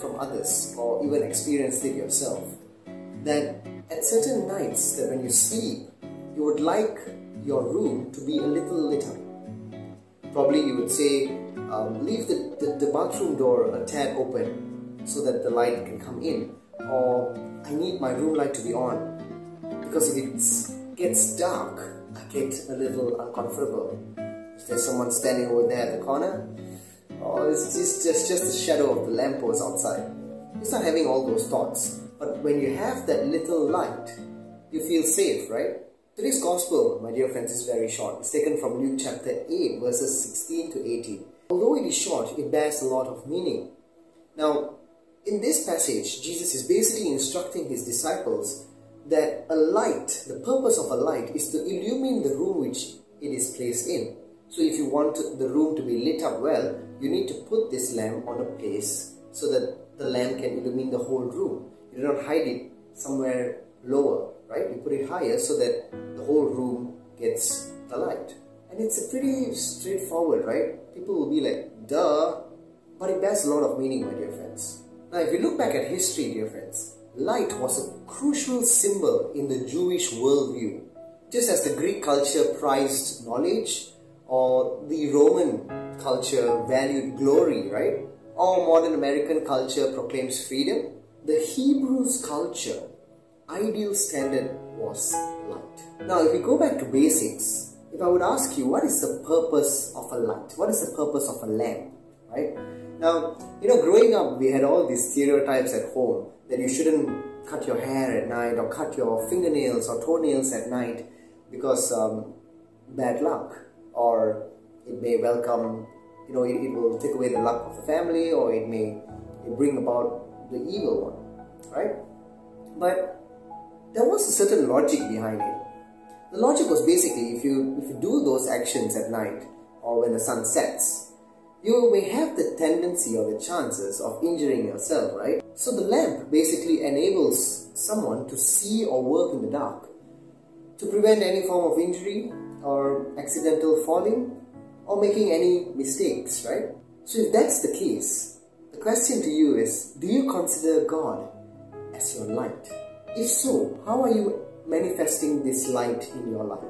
from others or even experienced it yourself that at certain nights that when you sleep, you would like your room to be a little lit up. Probably you would say, um, leave the, the, the bathroom door a tad open so that the light can come in. Or I need my room light to be on because if it gets dark, I get a little uncomfortable. If there's someone standing over there at the corner, or it's just, just, just the shadow of the lamppost outside. You start having all those thoughts. But when you have that little light, you feel safe, right? Today's gospel, my dear friends, is very short. It's taken from Luke chapter 8, verses 16 to 18. Although it is short, it bears a lot of meaning. Now, in this passage, Jesus is basically instructing his disciples that a light, the purpose of a light, is to illumine the room which it is placed in. So if you want the room to be lit up well, you need to put this lamp on a place so that the lamp can illumine the whole room. You do not hide it somewhere lower, right? You put it higher so that the whole room gets the light. And it's a pretty straightforward, right? People will be like, duh, but it bears a lot of meaning, my dear friends. Now, if you look back at history, dear friends, light was a crucial symbol in the Jewish worldview. Just as the Greek culture prized knowledge, or the Roman culture valued glory, right? Or modern American culture proclaims freedom. The Hebrews culture ideal standard was light. Now, if we go back to basics, if I would ask you, what is the purpose of a light? What is the purpose of a lamp, right? Now, you know, growing up, we had all these stereotypes at home that you shouldn't cut your hair at night or cut your fingernails or toenails at night because um, bad luck or it may welcome, you know, it, it, will take away the luck of the family or it may bring about the evil one, right? But there was a certain logic behind it. The logic was basically if you if you do those actions at night or when the sun sets, you may have the tendency or the chances of injuring yourself, right? So the lamp basically enables someone to see or work in the dark to prevent any form of injury or accidental falling or making any mistakes, right? So if that's the case, the question to you is, do you consider God as your light? If so, how are you manifesting this light in your life?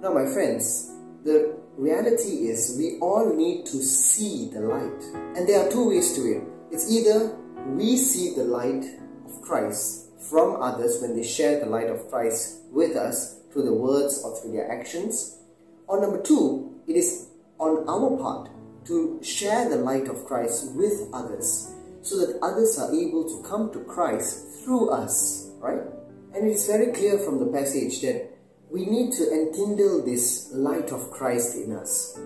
Now my friends, the reality is we all need to see the light. And there are two ways to it. It's either we see the light of Christ from others when they share the light of Christ with us through the words or through their actions, or number two, it is on our part to share the light of Christ with others so that others are able to come to Christ through us, right? And it is very clear from the passage that we need to enkindle this light of Christ in us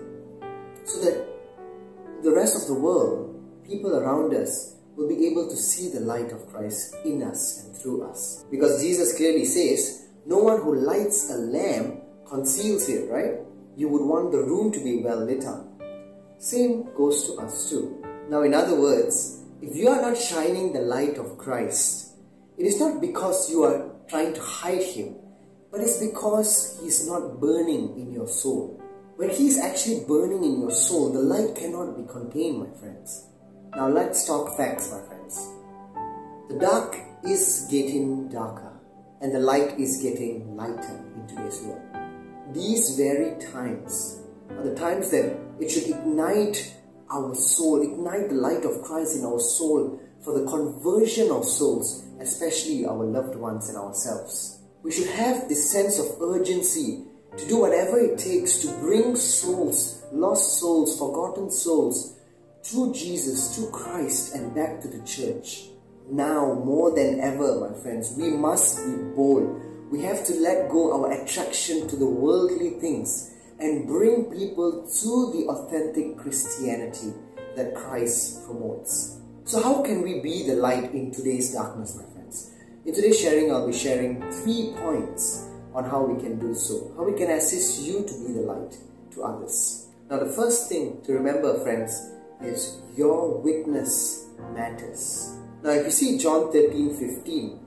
so that the rest of the world, people around us, will be able to see the light of Christ in us and through us. Because Jesus clearly says, no one who lights a lamp conceals it, right? You would want the room to be well lit up. Same goes to us too. Now, in other words, if you are not shining the light of Christ, it is not because you are trying to hide Him, but it's because He's not burning in your soul. When He's actually burning in your soul, the light cannot be contained, my friends. Now, let's talk facts, my friends. The dark is getting darker and the light is getting lighter in today's world. These very times are the times that it should ignite our soul, ignite the light of Christ in our soul for the conversion of souls, especially our loved ones and ourselves. We should have this sense of urgency to do whatever it takes to bring souls, lost souls, forgotten souls, to Jesus, to Christ, and back to the church. Now, more than ever, my friends, we must be bold. We have to let go our attraction to the worldly things and bring people to the authentic Christianity that Christ promotes. So, how can we be the light in today's darkness, my friends? In today's sharing, I'll be sharing three points on how we can do so, how we can assist you to be the light to others. Now, the first thing to remember, friends, is your witness matters. Now, if you see John 13 15,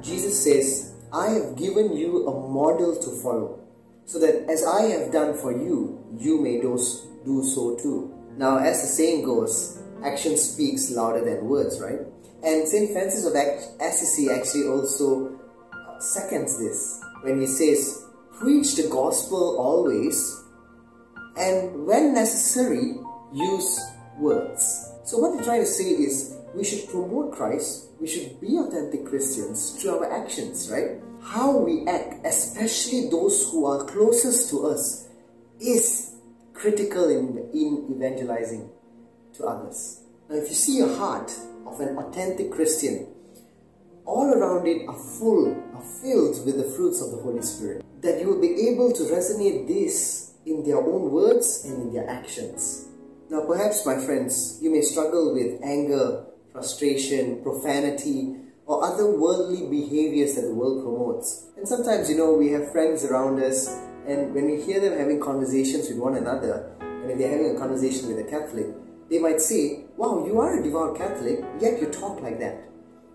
Jesus says, I have given you a model to follow, so that as I have done for you, you may do so too. Now, as the saying goes, action speaks louder than words, right? And St. Francis of Assisi actually also uh, seconds this when he says, Preach the gospel always, and when necessary, use words. So, what they're trying to say is we should promote Christ, we should be authentic Christians through our actions, right? How we act, especially those who are closest to us, is critical in, in evangelizing to others. Now, if you see a heart of an authentic Christian, all around it are full, are filled with the fruits of the Holy Spirit, that you will be able to resonate this in their own words and in their actions. Now, perhaps, my friends, you may struggle with anger, frustration, profanity, or other worldly behaviors that the world promotes. And sometimes, you know, we have friends around us, and when we hear them having conversations with one another, and if they're having a conversation with a Catholic, they might say, Wow, you are a devout Catholic, yet you talk like that.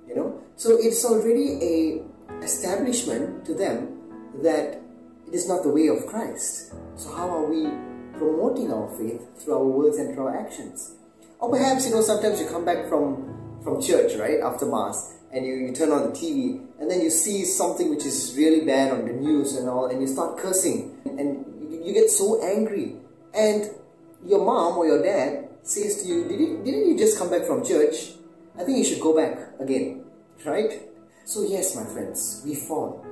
You know? So it's already a establishment to them that it is not the way of Christ. So how are we promoting our faith through our words and through our actions? Or perhaps, you know, sometimes you come back from from church, right, after Mass, and you, you turn on the TV, and then you see something which is really bad on the news and all, and you start cursing, and you, you get so angry. And your mom or your dad says to you, Did you, didn't you just come back from church? I think you should go back again, right? So, yes, my friends, we fall.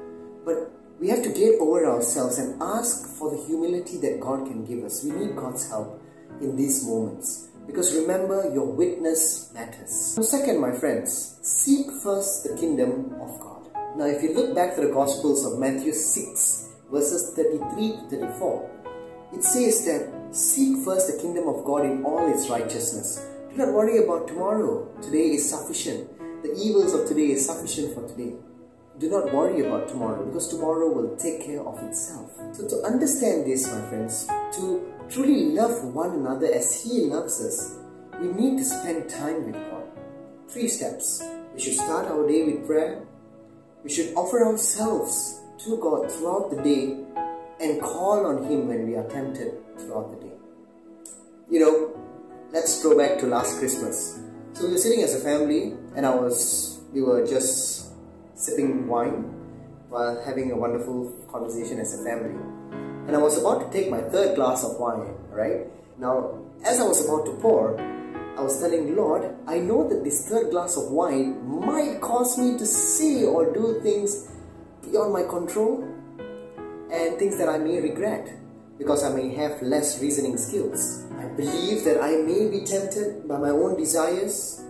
But we have to get over ourselves and ask for the humility that God can give us. We need God's help in these moments. Because remember, your witness matters. So second, my friends, seek first the kingdom of God. Now, if you look back to the Gospels of Matthew 6, verses 33 to 34, it says that seek first the kingdom of God in all its righteousness. Do not worry about tomorrow. Today is sufficient. The evils of today is sufficient for today. Do not worry about tomorrow because tomorrow will take care of itself. So, to understand this, my friends, to truly love one another as He loves us, we need to spend time with God. Three steps. We should start our day with prayer. We should offer ourselves to God throughout the day and call on Him when we are tempted throughout the day. You know, let's go back to last Christmas. So we were sitting as a family, and I was we were just sipping wine while having a wonderful conversation as a family. And I was about to take my third glass of wine, right? Now, as I was about to pour, I was telling Lord, I know that this third glass of wine might cause me to see or do things beyond my control and things that I may regret because I may have less reasoning skills. I believe that I may be tempted by my own desires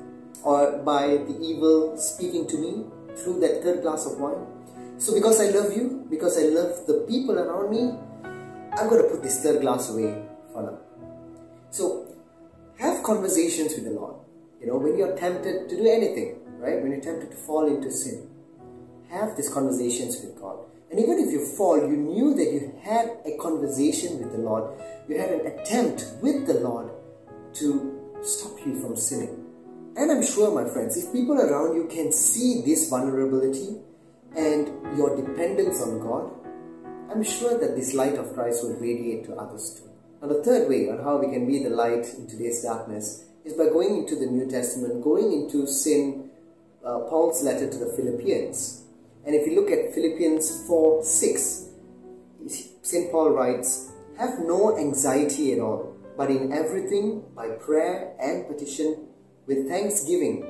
or by the evil speaking to me through that third glass of wine. So, because I love you, because I love the people around me, I'm going to put this third glass away for now. So, have conversations with the Lord. You know, when you're tempted to do anything, right? When you're tempted to fall into sin, have these conversations with God. And even if you fall, you knew that you had a conversation with the Lord. You had an attempt with the Lord to stop you from sinning. And I'm sure, my friends, if people around you can see this vulnerability and your dependence on God, I'm sure that this light of Christ will radiate to others too. Now, the third way on how we can be the light in today's darkness is by going into the New Testament, going into sin, uh, Paul's letter to the Philippians. And if you look at Philippians 4 6, St. Paul writes, Have no anxiety at all, but in everything, by prayer and petition, with thanksgiving,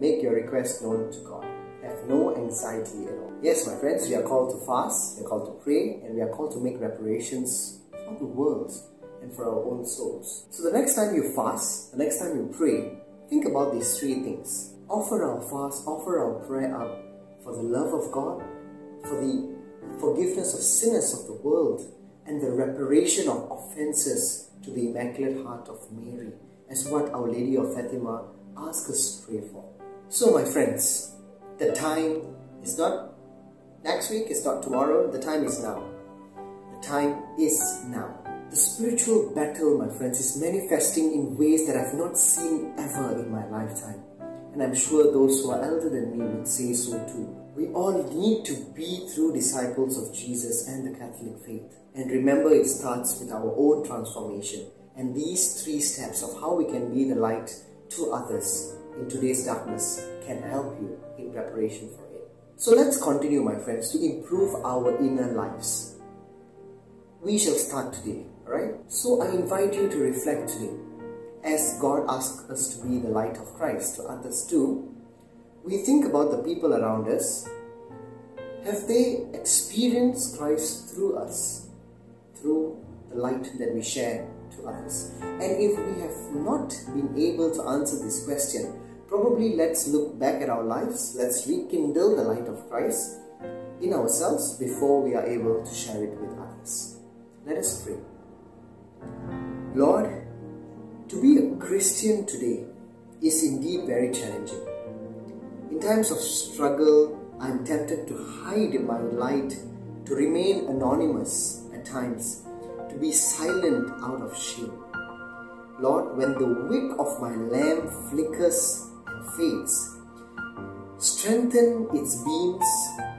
make your request known to God. Have no anxiety at all. Yes, my friends, we are called to fast, we are called to pray, and we are called to make reparations for the world and for our own souls. So the next time you fast, the next time you pray, think about these three things. Offer our fast, offer our prayer up for the love of God, for the forgiveness of sinners of the world, and the reparation of offenses to the Immaculate Heart of Mary, as what Our Lady of Fatima asks us to pray for. So, my friends, the time is not next week, it's not tomorrow, the time is now. The time is now. The spiritual battle, my friends, is manifesting in ways that I've not seen ever in my lifetime and I'm sure those who are elder than me would say so too. We all need to be true disciples of Jesus and the Catholic faith. And remember, it starts with our own transformation. And these three steps of how we can be the light to others in today's darkness can help you in preparation for it. So let's continue, my friends, to improve our inner lives. We shall start today, alright? So I invite you to reflect today. As God asks us to be the light of Christ to others too, we think about the people around us. Have they experienced Christ through us, through the light that we share to others? And if we have not been able to answer this question, probably let's look back at our lives, let's rekindle the light of Christ in ourselves before we are able to share it with others. Let us pray. Lord, to be a Christian today is indeed very challenging. In times of struggle, I am tempted to hide my light, to remain anonymous at times, to be silent out of shame. Lord, when the wick of my lamp flickers fades, strengthen its beams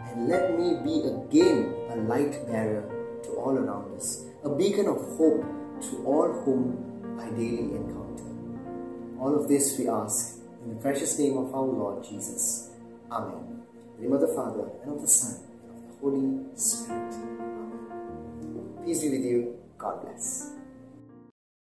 and let me be again a light bearer to all around us, a beacon of hope to all whom I daily encounter. All of this we ask in the precious name of our Lord Jesus. Amen. In the name of the Father, and of the Son, and of the Holy Spirit. Amen. Peace be with you. God bless.